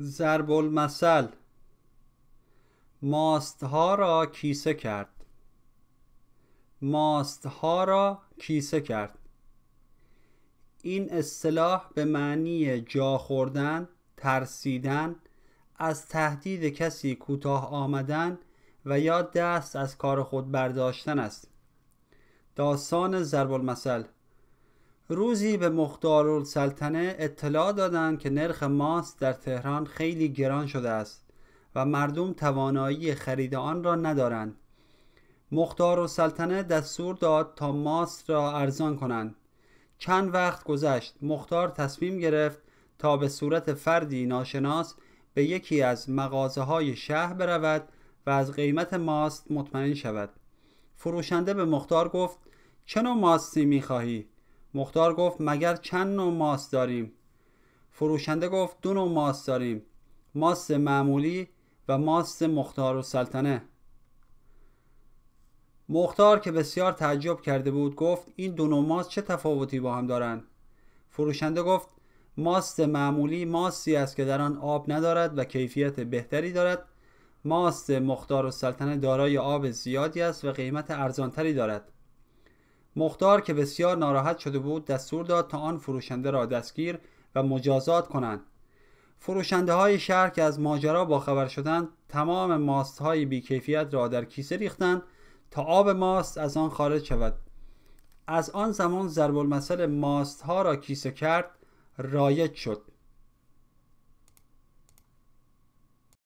ضرب المثل ماستها را کیسه کرد. ماستها را کیسه کرد. این اصطلاح به معنی جا خوردن ترسیدن از تهدید کسی کوتاه آمدن و یا دست از کار خود برداشتن است. داستان ضرب المثل روزی به مختار السلطنه اطلاع دادند که نرخ ماست در تهران خیلی گران شده است و مردم توانایی خرید آن را ندارند. مختار السلطنه دستور داد تا ماست را ارزان کنند. چند وقت گذشت مختار تصمیم گرفت تا به صورت فردی ناشناس به یکی از مغازه های شهر برود و از قیمت ماست مطمئن شود. فروشنده به مختار گفت چه نوع ماستی می‌خواهی؟ مختار گفت مگر چند نوع ماست داریم؟ فروشنده گفت دو نوع ماست داریم. ماست معمولی و ماست مختار و سلطنه. مختار که بسیار تعجب کرده بود گفت این دو نوع ماست چه تفاوتی با هم دارند؟ فروشنده گفت ماست معمولی ماستی است که در آن آب ندارد و کیفیت بهتری دارد. ماست مختار و سلطنه دارای آب زیادی است و قیمت ارزانتری دارد. مختار که بسیار ناراحت شده بود دستور داد تا آن فروشنده را دستگیر و مجازات کنند. فروشنده های شهر که از ماجرا باخبر شدند تمام ماست های بیکیفیت را در کیسه ریختند تا آب ماست از آن خارج شود. از آن زمان ضرب المثل ماست ها را کیسه کرد رایج شد.